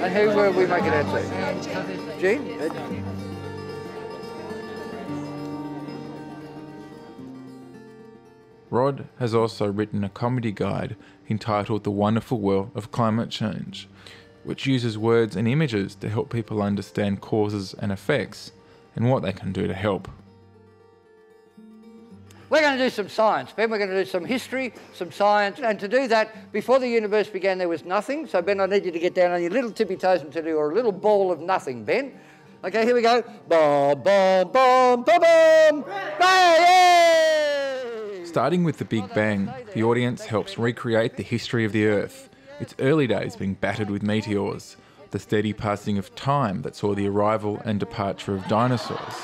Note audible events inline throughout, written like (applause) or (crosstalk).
And who will we make it out to? Gene? Rod has also written a comedy guide entitled The Wonderful World of Climate Change, which uses words and images to help people understand causes and effects and what they can do to help. We're going to do some science, Ben. We're going to do some history, some science. And to do that, before the universe began, there was nothing. So, Ben, I need you to get down on your little tippy toes and to do a little ball of nothing, Ben. Okay, here we go. Starting with the Big Bang, the audience helps recreate the history of the Earth, its early days being battered with meteors, the steady passing of time that saw the arrival and departure of dinosaurs,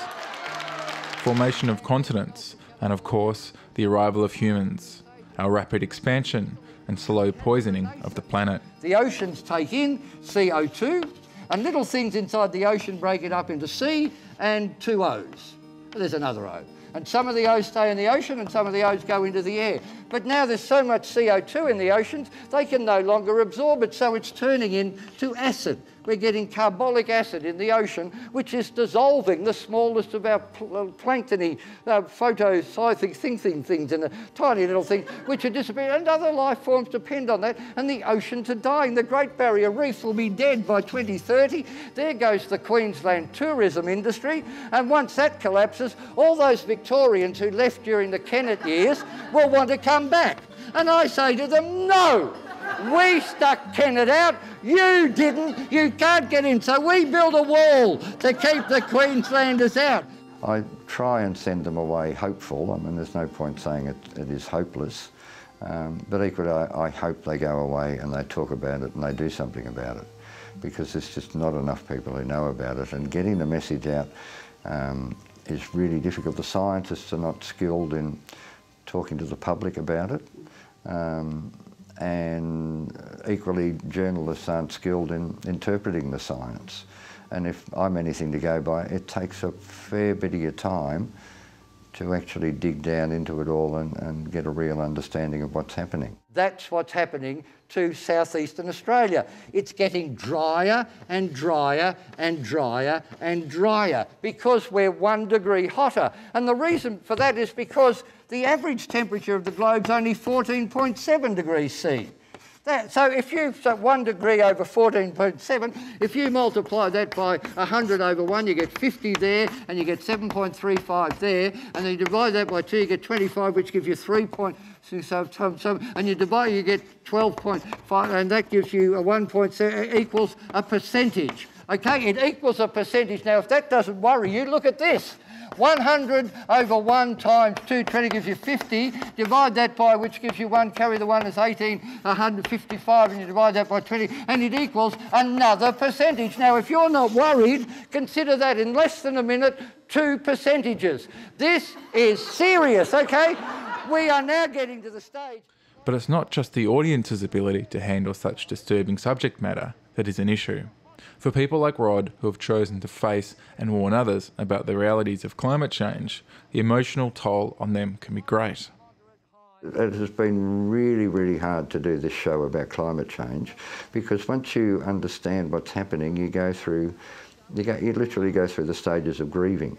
formation of continents, and of course, the arrival of humans, our rapid expansion and slow poisoning of the planet. The oceans take in CO2, and little things inside the ocean break it up into C and two O's. There's another O. And some of the O's stay in the ocean and some of the O's go into the air. But now there's so much CO2 in the oceans, they can no longer absorb it, so it's turning into acid. We're getting carbolic acid in the ocean, which is dissolving the smallest of our pl- uh, planktony uh, photosynthetic thing, thing, things in a tiny little thing, which are disappearing. And other life forms depend on that. And the oceans are dying. The Great Barrier Reef will be dead by 2030. There goes the Queensland tourism industry. And once that collapses, all those Victorians who left during the Kennett years will want to come back. And I say to them, no. We stuck Kennett out. You didn't. You can't get in. So we built a wall to keep the Queenslanders out. I try and send them away hopeful. I mean, there's no point saying it, it is hopeless. Um, but equally, I, I hope they go away and they talk about it and they do something about it because there's just not enough people who know about it. And getting the message out um, is really difficult. The scientists are not skilled in talking to the public about it. Um, and equally journalists aren't skilled in interpreting the science. And if I'm anything to go by, it takes a fair bit of your time to actually dig down into it all and, and get a real understanding of what's happening. That's what's happening to southeastern Australia. It's getting drier and drier and drier and drier because we're one degree hotter. And the reason for that is because the average temperature of the globe is only 14.7 degrees C. That, so if you, so 1 degree over 14.7, if you multiply that by 100 over 1, you get 50 there, and you get 7.35 there, and then you divide that by 2, you get 25, which gives you 3. So, so, so, and you divide, you get 12.5, and that gives you a 1.7 uh, equals a percentage. Okay, it equals a percentage. Now, if that doesn't worry you, look at this. 100 over 1 times 220 gives you 50. Divide that by which gives you 1, carry the 1 as 18, 155, and you divide that by 20, and it equals another percentage. Now, if you're not worried, consider that in less than a minute, two percentages. This is serious, okay? We are now getting to the stage. But it's not just the audience's ability to handle such disturbing subject matter that is an issue. For people like Rod, who have chosen to face and warn others about the realities of climate change, the emotional toll on them can be great. It has been really, really hard to do this show about climate change because once you understand what's happening, you go through, you, go, you literally go through the stages of grieving.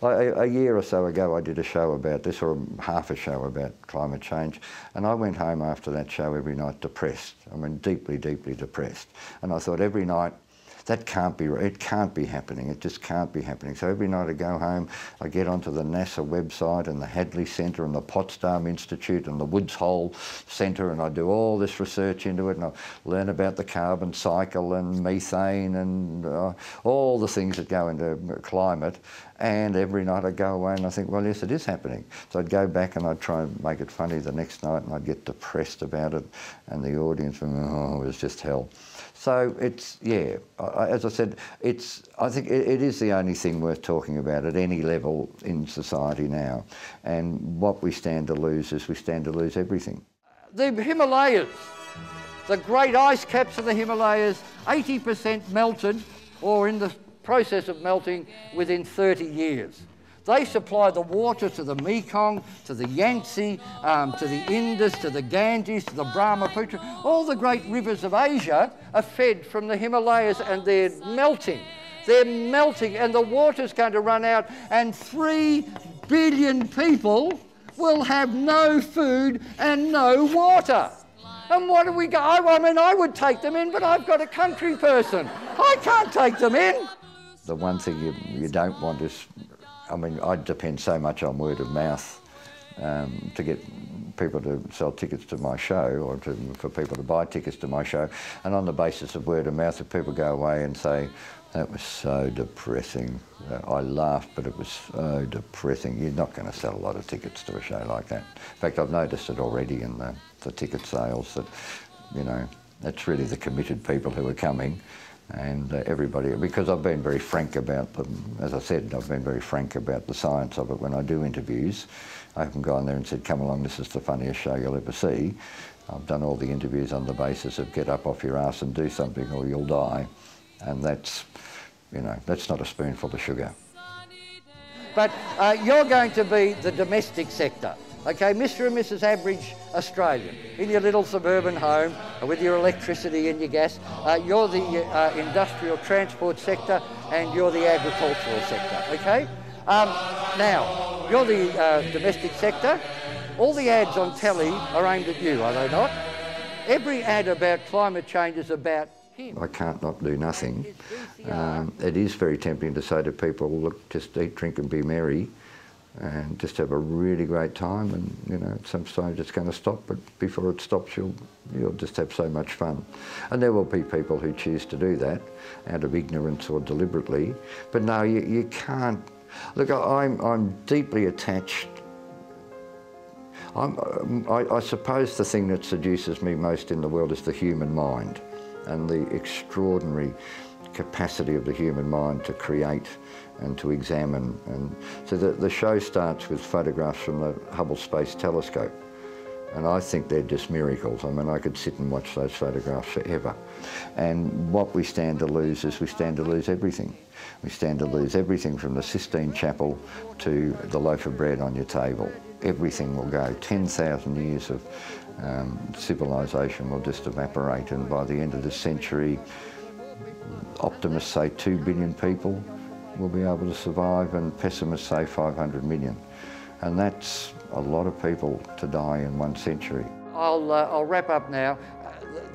Like a, a, year or so ago, I did a show about this, or half a show about climate change, and I went home after that show every night depressed. I mean, deeply, deeply depressed. And I thought every night, that can't be, it can't be happening. It just can't be happening. So every night I go home, I get onto the NASA website and the Hadley Centre and the Potsdam Institute and the Woods Hole Centre and I do all this research into it and I learn about the carbon cycle and methane and uh, all the things that go into climate. And every night I'd go away and I think, well, yes, it is happening. So I'd go back and I'd try and make it funny the next night and I'd get depressed about it and the audience, would, oh, it was just hell. So it's, yeah, as I said, it's, I think it, it is the only thing worth talking about at any level in society now. And what we stand to lose is we stand to lose everything. The Himalayas, the great ice caps of the Himalayas, 80% melted or in the process of melting within 30 years. They supply the water to the Mekong, to the Yangtze, um, to the Indus, to the Ganges, to the Brahmaputra. All the great rivers of Asia are fed from the Himalayas and they're melting. They're melting and the water's going to run out and three billion people will have no food and no water. And what do we go? I mean, I would take them in, but I've got a country person. I can't take them in. The one thing you, you don't want is, I mean, I depend so much on word of mouth um, to get people to sell tickets to my show or to, for people to buy tickets to my show. And on the basis of word of mouth, if people go away and say, that was so depressing. I laughed, but it was so depressing. You're not going to sell a lot of tickets to a show like that. In fact, I've noticed it already in the, the ticket sales that, you know, that's really the committed people who are coming and uh, everybody, because I've been very frank about them, as I said, I've been very frank about the science of it when I do interviews. I haven't gone there and said, come along, this is the funniest show you'll ever see. I've done all the interviews on the basis of get up off your ass and do something or you'll die. And that's, you know, that's not a spoonful of sugar. But uh, you're going to be the domestic sector. Okay, Mr and Mrs Average Australian, in your little suburban home with your electricity and your gas, uh, you're the uh, industrial transport sector and you're the agricultural sector, okay? Um, now, you're the uh, domestic sector. All the ads on telly are aimed at you, are they not? Every ad about climate change is about him. I can't not do nothing. Um, it is very tempting to say to people, look, just eat, drink and be merry and just have a really great time and you know at some stage it's going to stop but before it stops you'll you'll just have so much fun. And there will be people who choose to do that out of ignorance or deliberately but no you, you can't look I'm, I'm deeply attached. I'm, I, I suppose the thing that seduces me most in the world is the human mind and the extraordinary capacity of the human mind to create and to examine. And so the, the show starts with photographs from the Hubble Space Telescope. And I think they're just miracles. I mean, I could sit and watch those photographs forever. And what we stand to lose is we stand to lose everything. We stand to lose everything from the Sistine Chapel to the loaf of bread on your table. Everything will go. 10,000 years of um, civilization will just evaporate. And by the end of this century, optimists say 2 billion people will be able to survive and pessimists say 500 million. And that's a lot of people to die in one century. I'll, uh, I'll wrap up now.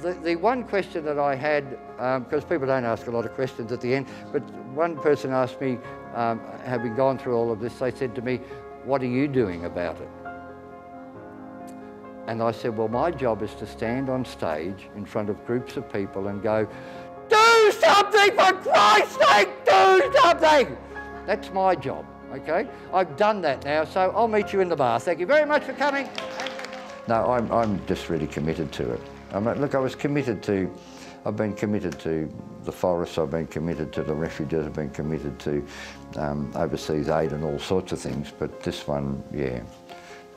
The, the one question that I had, because um, people don't ask a lot of questions at the end, but one person asked me, um, having gone through all of this, they said to me, what are you doing about it? And I said, well, my job is to stand on stage in front of groups of people and go, do something for Christ's sake, do something. That's my job, okay? I've done that now, so I'll meet you in the bar. Thank you very much for coming. No, I'm, I'm just really committed to it. I mean, look, I was committed to, I've been committed to the forests, I've been committed to the refugees, I've been committed to um, overseas aid and all sorts of things, but this one, yeah,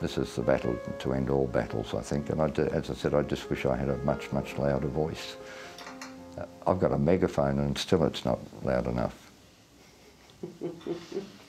this is the battle to end all battles, I think, and I, as I said, I just wish I had a much, much louder voice. I've got a megaphone and still it's not loud enough. (laughs)